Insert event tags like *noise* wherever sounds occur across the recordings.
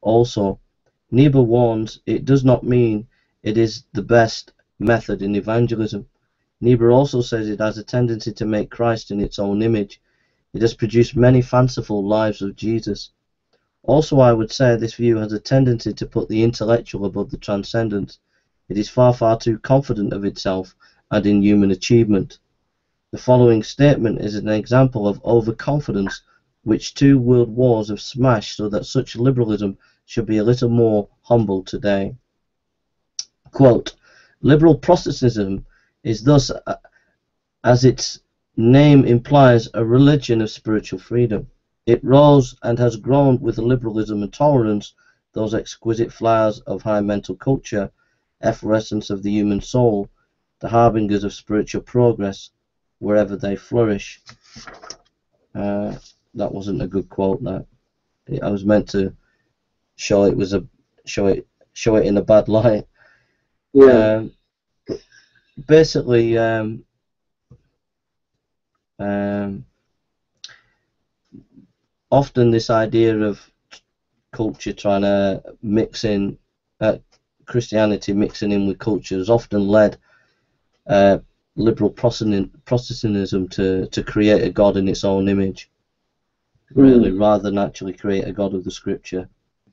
also. Niebuhr warns it does not mean it is the best method in evangelism. Niebuhr also says it has a tendency to make Christ in its own image. It has produced many fanciful lives of Jesus. Also, I would say this view has a tendency to put the intellectual above the transcendent. It is far, far too confident of itself and in human achievement. The following statement is an example of overconfidence which two world wars have smashed so that such liberalism should be a little more humble today. Quote, Liberal Protestantism is thus, uh, as its name implies, a religion of spiritual freedom. It rose and has grown with liberalism and tolerance, those exquisite flowers of high mental culture, efflorescence of the human soul, the harbingers of spiritual progress, wherever they flourish. Uh, that wasn't a good quote. That I was meant to show it was a show it show it in a bad light. Yeah. Um, basically, um, um, often this idea of culture trying to mix in uh, Christianity mixing in with culture has often led uh, liberal Protestantism to, to create a God in its own image, really, rather than actually create a God of the Scripture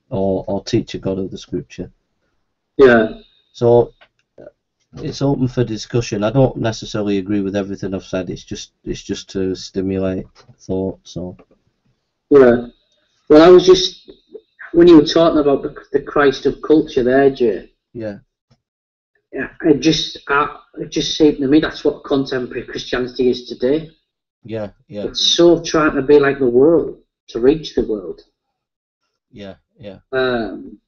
or, or teach a God of the Scripture. Yeah. So it's open for discussion. I don't necessarily agree with everything I've said. It's just it's just to stimulate thought. So. Yeah. Well, I was just when you were talking about the, the Christ of culture there, Jay. Yeah. Yeah. It just uh, it just seemed to me that's what contemporary Christianity is today. Yeah. Yeah. It's so trying to be like the world to reach the world. Yeah. Yeah. Um,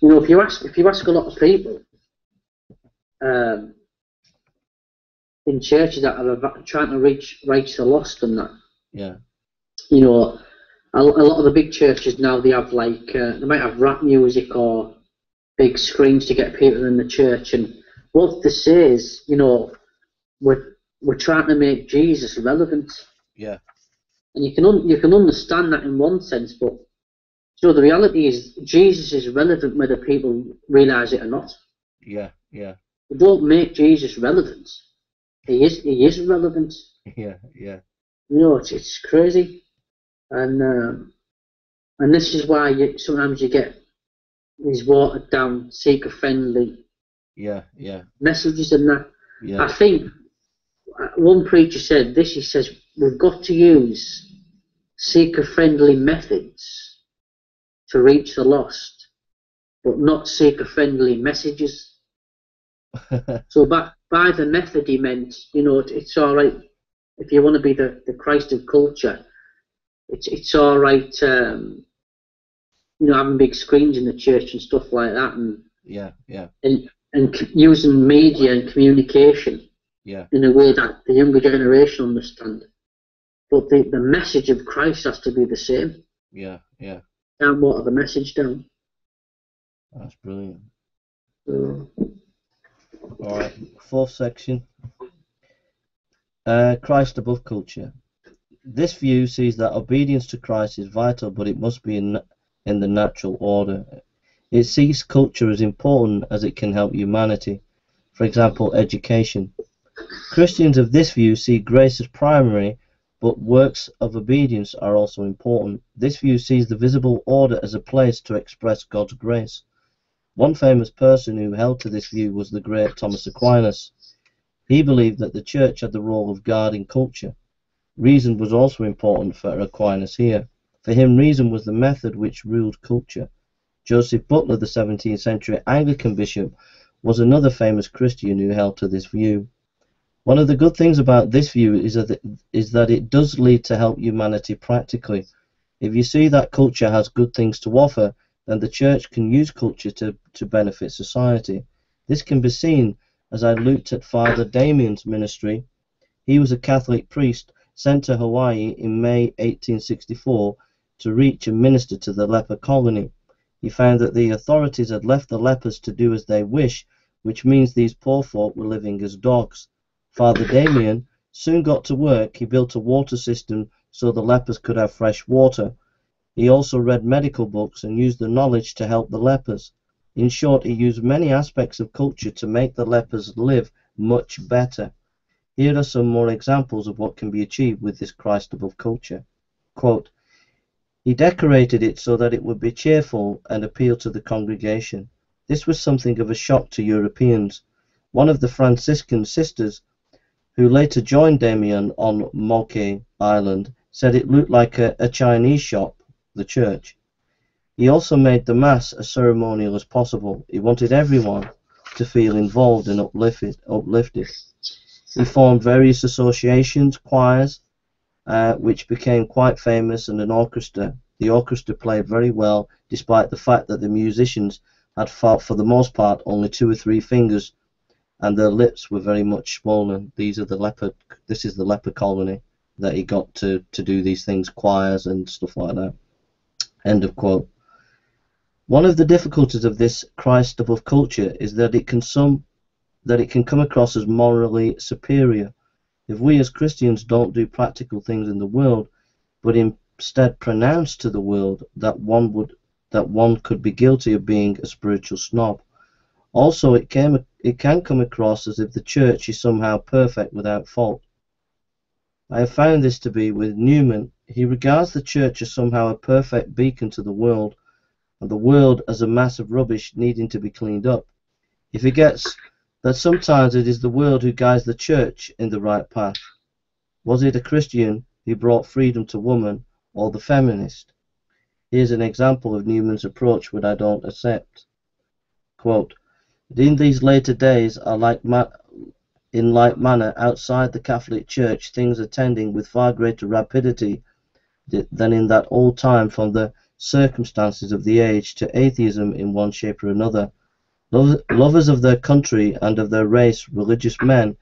you know, if you ask if you ask a lot of people um, in churches that are trying to reach reach the lost and that. Yeah. You know, a, a lot of the big churches now they have like uh, they might have rap music or big screens to get people in the church, and what they say is, you know, we're we're trying to make Jesus relevant. Yeah. And you can un- you can understand that in one sense, but you know the reality is Jesus is relevant whether people realise it or not. Yeah, yeah. We don't make Jesus relevant. He is he is relevant. *laughs* Yeah, yeah. You know, it's it's crazy and um, and this is why you, sometimes you get these watered down, seeker friendly yeah, yeah. messages and that. Yeah. I think one preacher said this. He says we've got to use seeker friendly methods to reach the lost, but not seeker friendly messages. *laughs* so by by the method he meant, you know, it, it's all right if you want to be the, the Christ of culture it's it's all right, um, you know, having big screens in the church and stuff like that, and yeah, yeah, and and using media and communication, yeah, in a way that the younger generation understand. But the the message of Christ has to be the same. Yeah, yeah. Can't water the message down. That's brilliant. So, all right, fourth section. Uh, Christ above culture. This view sees that obedience to Christ is vital, but it must be in, in the natural order. It sees culture as important as it can help humanity. For example, education. Christians of this view see grace as primary, but works of obedience are also important. This view sees the visible order as a place to express God's grace. One famous person who held to this view was the great Thomas Aquinas. He believed that the church had the role of guarding culture. Reason was also important for Aquinas here. For him, reason was the method which ruled culture. Joseph Butler, the 17th century Anglican bishop, was another famous Christian who held to this view. One of the good things about this view is that, it, is that it does lead to help humanity practically. If you see that culture has good things to offer, then the church can use culture to, to benefit society. This can be seen as I looked at Father Damien's ministry. He was a Catholic priest sent to Hawaii in May 1864 to reach and minister to the leper colony. He found that the authorities had left the lepers to do as they wish, which means these poor folk were living as dogs. Father Damien soon got to work. He built a water system so the lepers could have fresh water. He also read medical books and used the knowledge to help the lepers. In short, he used many aspects of culture to make the lepers live much better. Here are some more examples of what can be achieved with this Christ above culture. Quote, he decorated it so that it would be cheerful and appeal to the congregation. This was something of a shock to Europeans. One of the Franciscan sisters, who later joined Damien on Moke Island, said it looked like a, a Chinese shop, the church. He also made the Mass as ceremonial as possible. He wanted everyone to feel involved and uplifted. uplifted. He formed various associations, choirs, uh, which became quite famous, and an orchestra. The orchestra played very well, despite the fact that the musicians had, for, for the most part, only two or three fingers, and their lips were very much swollen. These are the leper. This is the leper colony that he got to to do these things, choirs and stuff like that. End of quote. One of the difficulties of this Christ above culture is that it can some that it can come across as morally superior. If we as Christians don't do practical things in the world, but instead pronounce to the world that one would that one could be guilty of being a spiritual snob. Also, it can it can come across as if the church is somehow perfect without fault. I have found this to be with Newman. He regards the church as somehow a perfect beacon to the world, and the world as a mass of rubbish needing to be cleaned up. He forgets that sometimes it is the world who guides the church in the right path. Was it a Christian who brought freedom to woman, or the feminist? Here's an example of Newman's approach which I don't accept. Quote, in these later days are like in like manner outside the Catholic Church things are tending with far greater rapidity than in that old time from the circumstances of the age to atheism in one shape or another. Lovers of their country and of their race, religious men,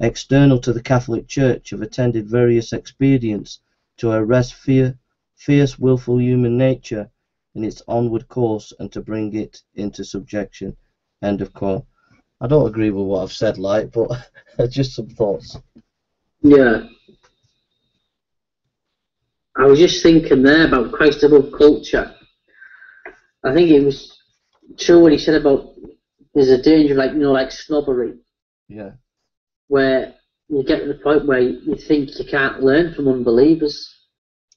external to the Catholic Church, have attended various expedients to arrest fear, fierce, wilful human nature in its onward course and to bring it into subjection. End of quote. I don't agree with what I've said, like, but *laughs* just some thoughts. Yeah. I was just thinking there about Christ above culture. I think it was true what he said about there's a danger, like you know, like snobbery. Yeah. Where you get to the point where you think you can't learn from unbelievers.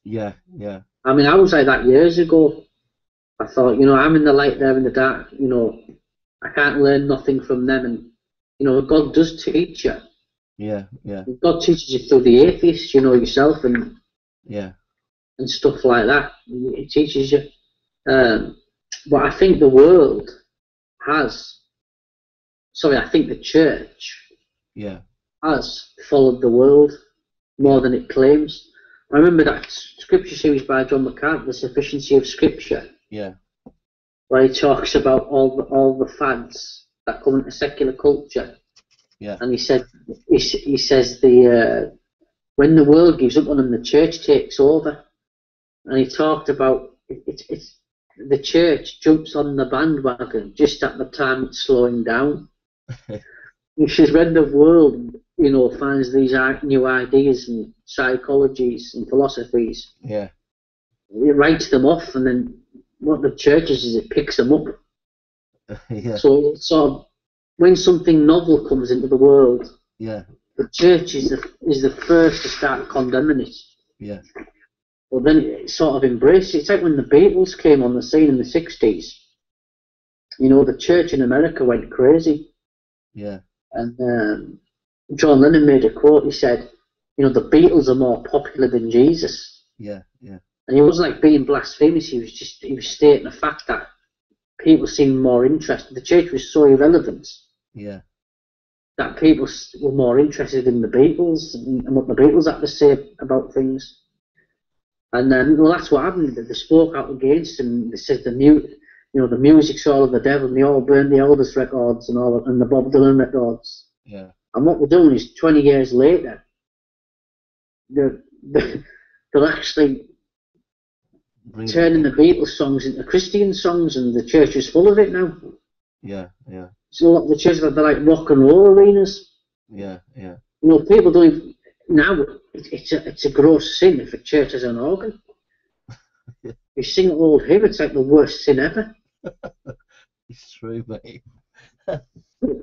Yeah, yeah. I mean, I was like that years ago. I thought, you know, I'm in the light, they're in the dark. You know, I can't learn nothing from them. And you know, God does teach you. Yeah, yeah. God teaches you through the atheists, you know, yourself and yeah, and stuff like that. He teaches you. Um, but I think the world has. Sorry, I think the church. Yeah. Has followed the world more than it claims. I remember that scripture series by John MacArthur, The Sufficiency of Scripture. Yeah. Where he talks about all the, all the fads that come into secular culture. Yeah. And he said, he, he says the uh, when the world gives up on them, the church takes over. And he talked about it, it, it's the church jumps on the bandwagon just at the time it's slowing down. *laughs* he says when the world, you know, finds these new ideas and psychologies and philosophies, yeah, it writes them off, and then what the church is is it picks them up. *laughs* yeah. So sort of when something novel comes into the world, yeah, the church is the is the first to start condemning it. Yeah. Well, then it sort of embraced it. It's like when the Beatles came on the scene in the '60s. You know, the church in America went crazy. Yeah. And um, John Lennon made a quote. He said, "You know, the Beatles are more popular than Jesus." Yeah, yeah. And he wasn't like being blasphemous. He was just he was stating the fact that people seemed more interested. The church was so irrelevant. Yeah. That people were more interested in the Beatles and what the Beatles had to say about things. And then, well, that's what happened. They spoke out against him. They said the mu- you know, the music's all of the devil, and they all burned the Elvis records and all, and the Bob Dylan records. Yeah. And what we're doing is, 20 years later, they're, *laughs* they're actually Bring turning the Beatles songs into Christian songs, and the church is full of it now. Yeah, yeah. So a lot the churches are like rock and roll arenas. Yeah, yeah. You know, people don't now. It's a it's a gross sin if a church has an organ. *laughs* You sing old hymn, it's like the worst sin ever. *laughs* It's true, mate. *laughs*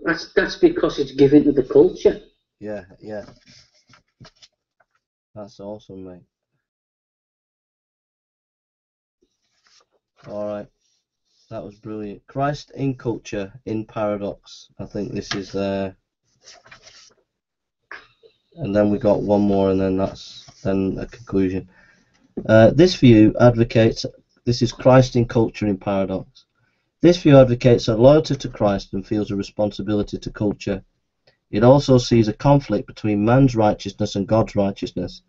That's that's because it's given to the culture. Yeah, yeah. That's awesome, mate. All right. That was brilliant. Christ in culture, in paradox. I think this is uh and then we got one more and then that's then a conclusion. Uh, this view advocates this is Christ in culture in paradox. This view advocates a loyalty to Christ and feels a responsibility to culture. It also sees a conflict between man's righteousness and God's righteousness.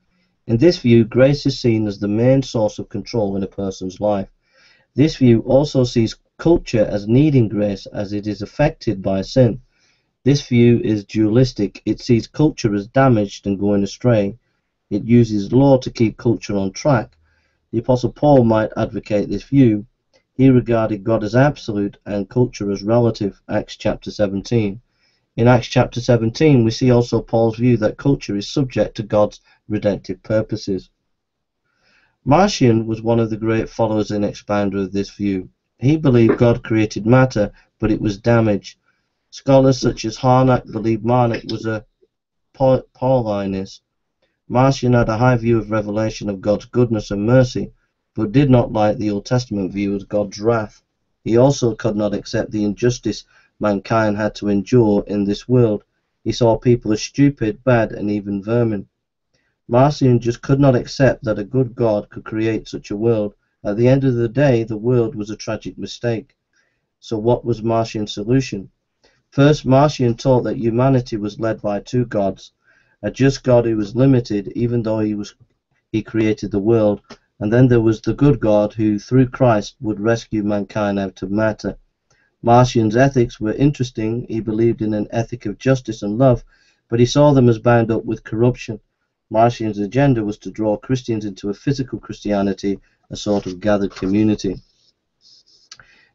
In this view, grace is seen as the main source of control in a person's life. This view also sees culture as needing grace as it is affected by sin. This view is dualistic. It sees culture as damaged and going astray. It uses law to keep culture on track. The Apostle Paul might advocate this view. He regarded God as absolute and culture as relative, Acts chapter 17. In Acts chapter 17, we see also Paul's view that culture is subject to God's redemptive purposes. Marcion was one of the great followers and expounder of this view. He believed God created matter, but it was damaged. Scholars such as Harnack believed Marcion was a Paulinist. Marcion had a high view of revelation of God's goodness and mercy, but did not like the Old Testament view of God's wrath. He also could not accept the injustice mankind had to endure in this world. He saw people as stupid, bad, and even vermin. Marcion just could not accept that a good God could create such a world. At the end of the day, the world was a tragic mistake. So what was Marcion's solution? First, Marcion taught that humanity was led by two gods, a just God who was limited even though he was he created the world, and then there was the good God who through Christ would rescue mankind out of matter. Marcion's ethics were interesting. He believed in an ethic of justice and love, but he saw them as bound up with corruption. Marcion's agenda was to draw Christians into a physical Christianity, a sort of gathered community.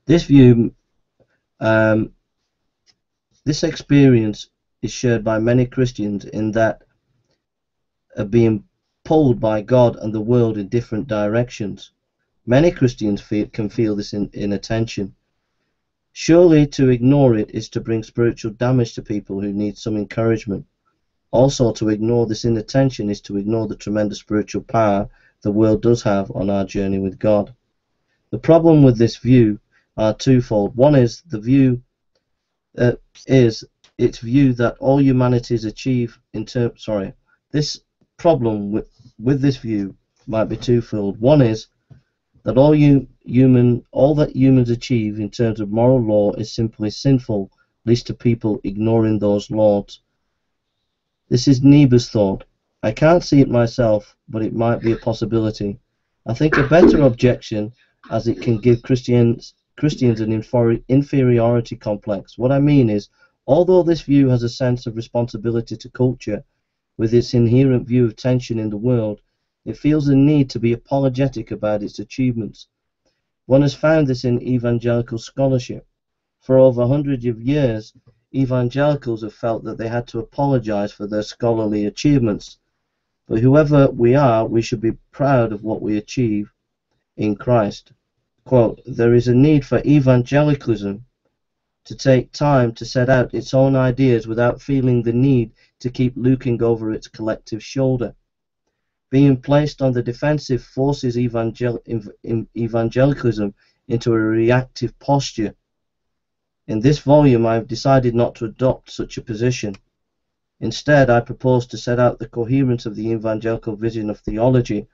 This view, um, this experience is shared by many Christians in that of being pulled by God and the world in different directions. Many Christians feel, can feel this in, inattention. Surely to ignore it is to bring spiritual damage to people who need some encouragement. Also, to ignore this inattention is to ignore the tremendous spiritual power the world does have on our journey with God. The problem with this view are twofold. One is the view uh, is its view that all humanities achieve in terms. Sorry, this problem with with this view might be twofold. One is that all you, human all that humans achieve in terms of moral law is simply sinful, least to people ignoring those laws. This is Niebuhr's thought. I can't see it myself, but it might be a possibility. I think a better objection, as it can give Christians, Christians an inferiority complex. What I mean is, although this view has a sense of responsibility to culture, with its inherent view of tension in the world, it feels a need to be apologetic about its achievements. One has found this in evangelical scholarship. For over a hundred of years, evangelicals have felt that they had to apologize for their scholarly achievements. But whoever we are, we should be proud of what we achieve in Christ. Quote, there is a need for evangelicalism to take time to set out its own ideas without feeling the need to keep looking over its collective shoulder. Being placed on the defensive forces evangel evangelicalism into a reactive posture in this volume I have decided not to adopt such a position. Instead, I propose to set out the coherence of the evangelical vision of theology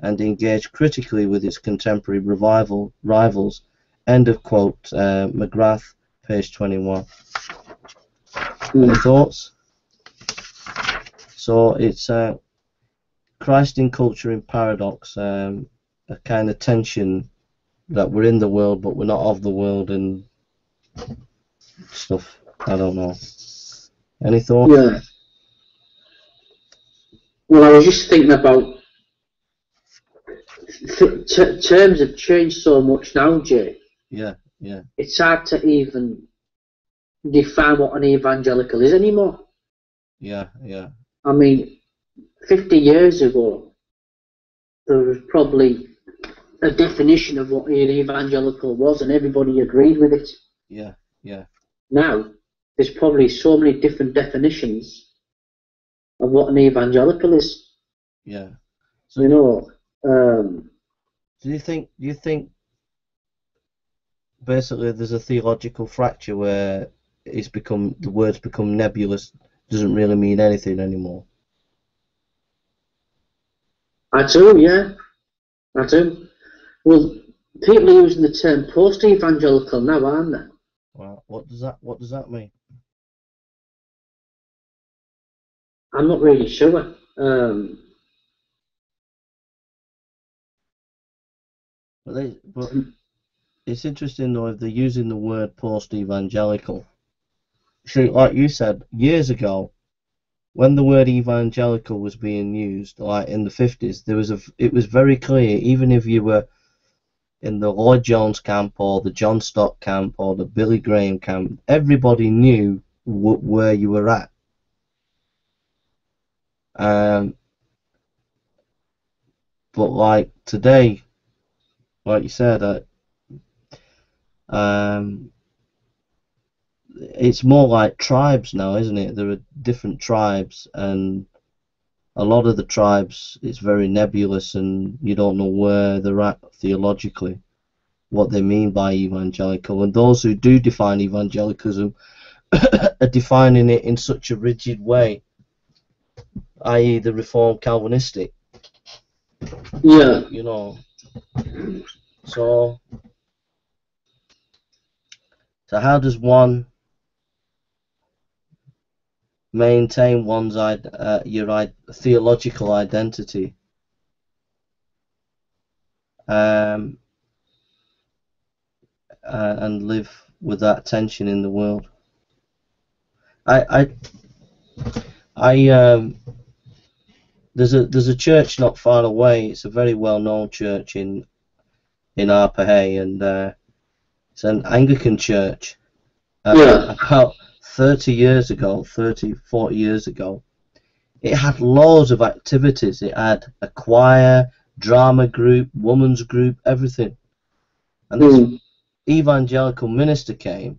and engage critically with its contemporary revival rivals. End of quote. Uh, McGrath, page 21. Any thoughts? So it's uh, Christ in culture in paradox, um, a kind of tension that we're in the world but we're not of the world and stuff. I don't know. Any thoughts? Yeah. Well, I was just thinking about th terms have changed so much now, Jay. Yeah, yeah. It's hard to even define what an evangelical is anymore. Yeah, yeah. I mean, 50 years ago, there was probably a definition of what an evangelical was, and everybody agreed with it. Yeah, yeah. Now, there's probably so many different definitions of what an evangelical is. Yeah. So you know, um, Do you think? Do you think? Basically, there's a theological fracture where it's become the words become nebulous, doesn't really mean anything anymore. I do, yeah, I do. Well, people are using the term post-evangelical now, aren't they? Well, what does that? What does that mean? I'm not really sure. Um, But they, but it's interesting though if they're using the word post-evangelical. See, like you said years ago, when the word evangelical was being used, like in the fifties, there was a. It was very clear, even if you were in the Lloyd Jones camp or the John Stott camp or the Billy Graham camp, everybody knew wh- where you were at. Um, but like today, like you said, uh, um, it's more like tribes now, isn't it? There are different tribes, and a lot of the tribes it's very nebulous, and you don't know where they're at theologically, what they mean by evangelical. And those who do define evangelicalism *coughs* are defining it in such a rigid way, i.e., the Reformed Calvinistic. yeah, You know, so so how does one maintain one's uh, your theological identity um, uh, and live with that tension in the world? I I I um there's a there's a church not far away. It's a very well known church in in Arpahay, and uh, it's an Anglican church. Uh, Yeah. About 30 years ago, 30, 40 years ago, it had loads of activities. It had a choir, drama group, women's group, everything. And this mm, evangelical minister came,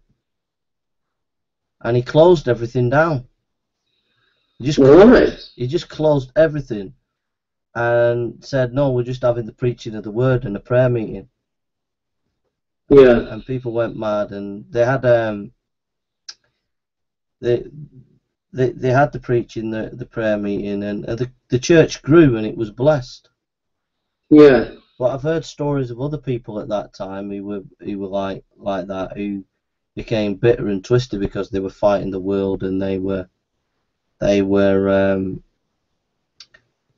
and he closed everything down. He just right. he just closed everything and said, no, we're just having the preaching of the word and a prayer meeting. Yeah, And people went mad, and they had um, they they they had the preaching, the the prayer meeting, and, and the the church grew and it was blessed. yeah, But I've heard stories of other people at that time who were who were like like that who became bitter and twisted because they were fighting the world and they were they were um,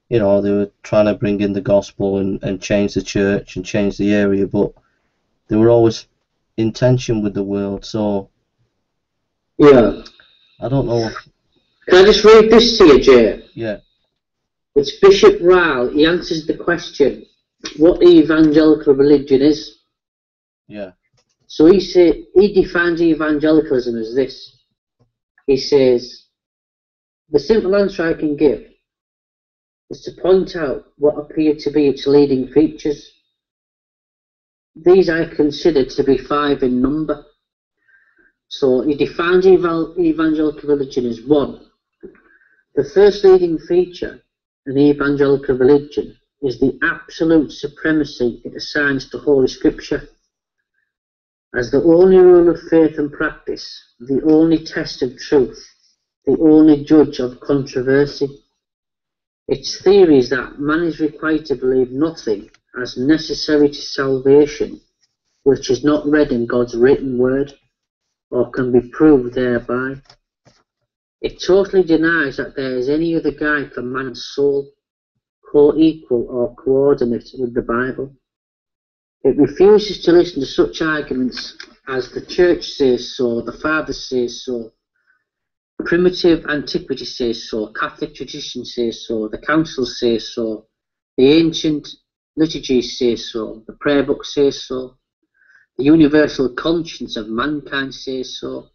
you know they were trying to bring in the gospel and, and change the church and change the area, but they were always in tension with the world. So yeah. I don't know. Can I just read this to you, Jay? Yeah, It's Bishop Ryle. He answers the question, what the evangelical religion is. yeah, So he say, he defines evangelicalism as this. He says, the simple answer I can give is to point out what appear to be its leading features. These I consider to be five in number. So he defines evangelical religion as one. The first leading feature in evangelical religion is the absolute supremacy it assigns to Holy Scripture as the only rule of faith and practice, the only test of truth, the only judge of controversy. Its theory is that man is required to believe nothing as necessary to salvation which is not read in God's written word or can be proved thereby. It totally denies that there is any other guide for man's soul, co-equal or coordinate with the Bible. It refuses to listen to such arguments as the Church says so, the Fathers say so, primitive antiquity says so, Catholic tradition says so, the council says so, the ancient liturgy says so, the prayer book says so, the universal conscience of mankind says so.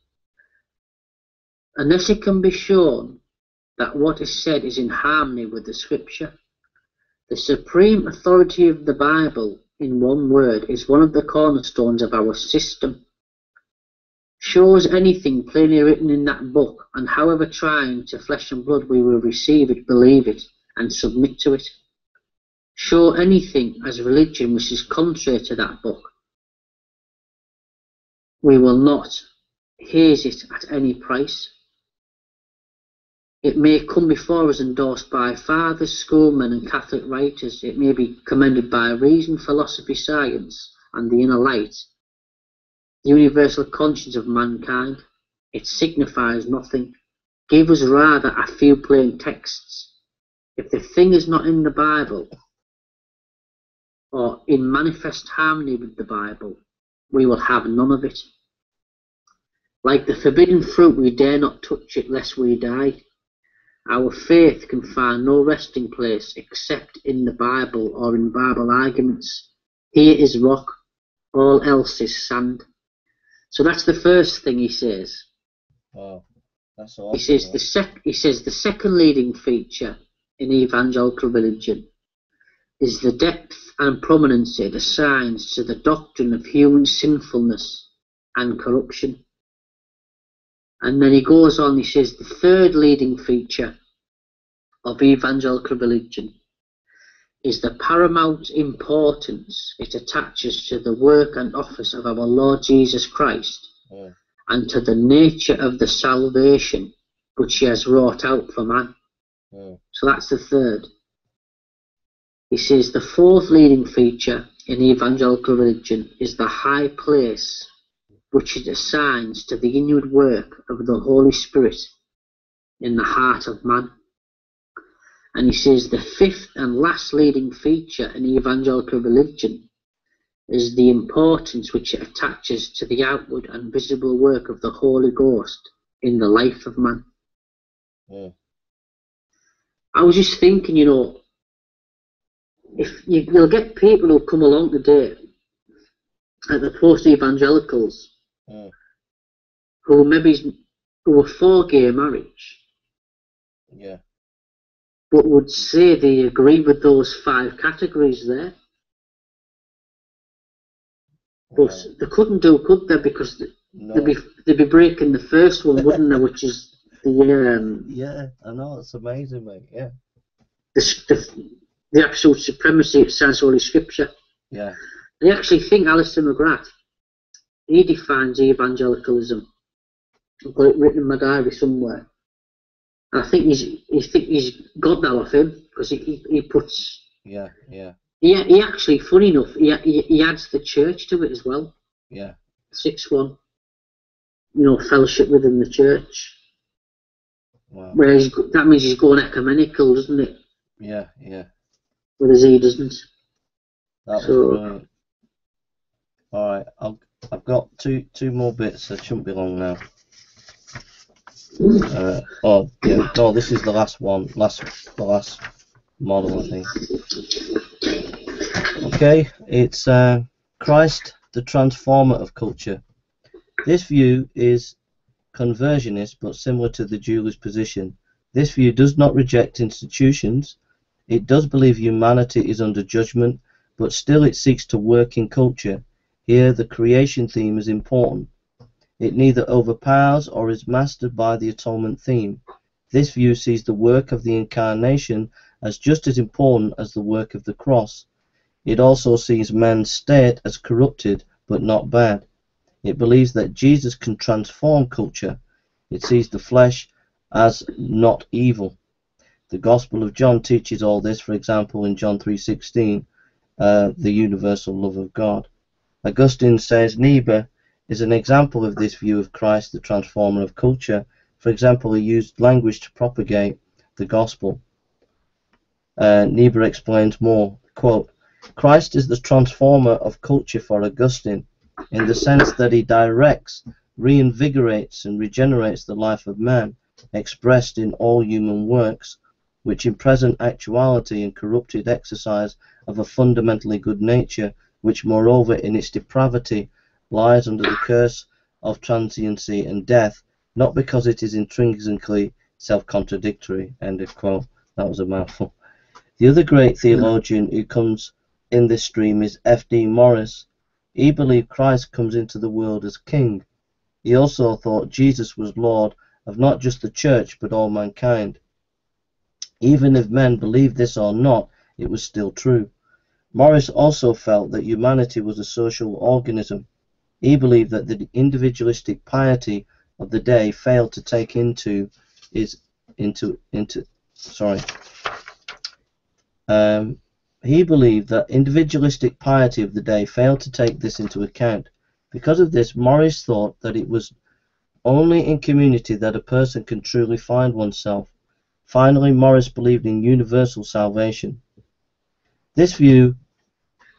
Unless it can be shown that what is said is in harmony with the Scripture, the supreme authority of the Bible in one word, is one of the cornerstones of our system. Show us anything plainly written in that book, and however trying to flesh and blood we will receive it, believe it, and submit to it. Show anything as religion which is contrary to that book. We will not haze it at any price. It may come before us endorsed by fathers, schoolmen, and Catholic writers. It may be commended by reason, philosophy, science, and the inner light, the universal conscience of mankind. It signifies nothing. Give us rather a few plain texts. If the thing is not in the Bible, or in manifest harmony with the Bible, we will have none of it. Like the forbidden fruit, we dare not touch it lest we die. Our faith can find no resting place except in the Bible or in Bible arguments. Here is rock, all else is sand. So that's the first thing he says. Wow, that's awesome. He says the sec- he says the second leading feature in evangelical religion is the depth and prominence it assigns to the doctrine of human sinfulness and corruption. And then he goes on, he says the third leading feature of evangelical religion is the paramount importance it attaches to the work and office of our Lord Jesus Christ Mm. and to the nature of the salvation which he has wrought out for man. Mm. So that's the third. He says the fourth leading feature in evangelical religion is the high place which it assigns to the inward work of the Holy Spirit in the heart of man. And he says the fifth and last leading feature in evangelical religion is the importance which it attaches to the outward and visible work of the Holy Ghost in the life of man. Mm. I was just thinking, you know, if you, you'll get people who come along today at the post evangelicals Mm. who maybe who are for gay marriage, Yeah. but would say they agree with those five categories there. But they couldn't do, could they? Because th- No. they'd be they'd be breaking the first one, wouldn't they? Which is the um, Yeah, I know. It's amazing, mate. Yeah. the, the the absolute supremacy of Sans Holy Scripture. Yeah. I actually think Alister McGrath, he defines evangelicalism. I've got it written in my diary somewhere. And I think he's, he think he's got that off him because he, he, he puts, Yeah. Yeah. he, he actually, funny enough, he, he, he adds the church to it as well. Yeah. Six one, you know, fellowship within the church. Wow. Whereas that means he's going ecumenical, doesn't it? Yeah. Yeah. Whereas he doesn't. That was So- brilliant. All right. I'll, I've got two two more bits. It shouldn't be long now. Uh, oh yeah. No, this is the last one. Last the last model, I think. Okay. It's uh, Christ, the transformer of culture. This view is conversionist, but similar to the dualist position. This view does not reject institutions. It does believe humanity is under judgment, but still it seeks to work in culture. Here, the creation theme is important. It neither overpowers or is mastered by the atonement theme. This view sees the work of the incarnation as just as important as the work of the cross. It also sees man's state as corrupted but not bad. It believes that Jesus can transform culture. It sees the flesh as not evil. The Gospel of John teaches all this, for example, in John 3:16, uh, the universal love of God. Augustine says Niebuhr is an example of this view of Christ, the transformer of culture. For example, he used language to propagate the gospel. Uh, Niebuhr explains more. Quote, Christ is the transformer of culture for Augustine in the sense that he directs, reinvigorates, and regenerates the life of man, expressed in all human works, which in present actuality and corrupted exercise of a fundamentally good nature, which moreover in its depravity lies under the curse of transiency and death, not because it is intrinsically self-contradictory. End of quote. That was a mouthful. The other great theologian who comes in this stream is F.D. Maurice. He believed Christ comes into the world as king. He also thought Jesus was Lord of not just the church but all mankind. Even if men believed this or not, it was still true. Maurice also felt that humanity was a social organism. He believed that the individualistic piety of the day failed to take into is into into sorry. Um, he believed that individualistic piety of the day failed to take this into account. Because of this, Maurice thought that it was only in community that a person can truly find oneself. Finally, Maurice believed in universal salvation. This view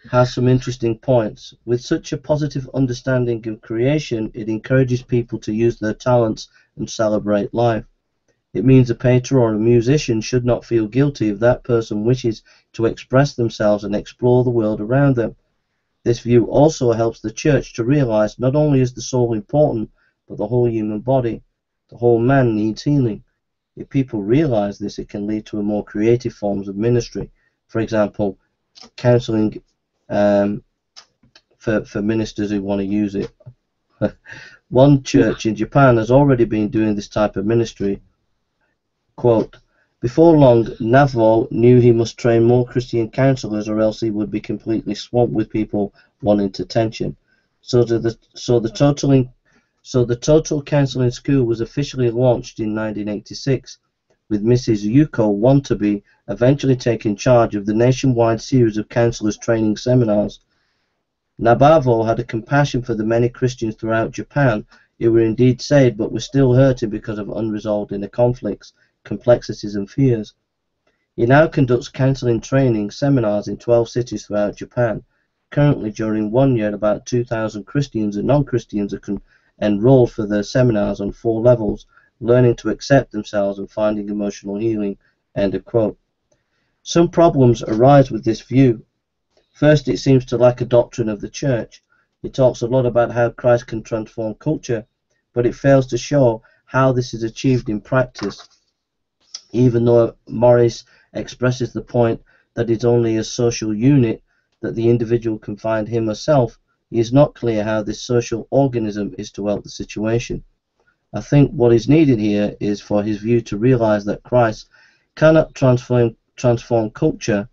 has some interesting points. With such a positive understanding of creation, it encourages people to use their talents and celebrate life. It means a painter or a musician should not feel guilty if that person wishes to express themselves and explore the world around them. This view also helps the church to realize not only is the soul important, but the whole human body. The whole man needs healing. If people realize this, it can lead to a more creative forms of ministry. For example, counseling um, for, for ministers who want to use it. *laughs* One church in Japan has already been doing this type of ministry Quote, Before long, Navro knew he must train more Christian counselors or else he would be completely swamped with people wanting attention. So the, so the totaling so the Total Counseling School was officially launched in 1986, with Mrs. Yuko Wantabe eventually taking charge of the nationwide series of counselors training seminars. Nabavo had a compassion for the many Christians throughout Japan who were indeed saved but were still hurting because of unresolved inner conflicts complexities and fears. He now conducts counseling training seminars in 12 cities throughout Japan. Currently, during one year, about 2,000 Christians and non-Christians are enrolled for the seminars on four levels, learning to accept themselves and finding emotional healing. End of quote. Some problems arise with this view. First, it seems to lack a doctrine of the church. It talks a lot about how Christ can transform culture, but it fails to show how this is achieved in practice even though Maurice expresses the point that it's only a social unit that the individual can find him or herself, he is not clear how this social organism is to help the situation. I think what is needed here is for his view to realize that Christ cannot transform transform culture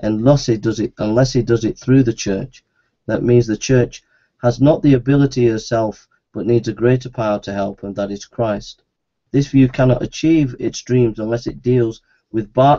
unless he does it unless he does it through the church. That means the church has not the ability herself but needs a greater power to help and that is Christ. This view cannot achieve its dreams unless it deals with Barth's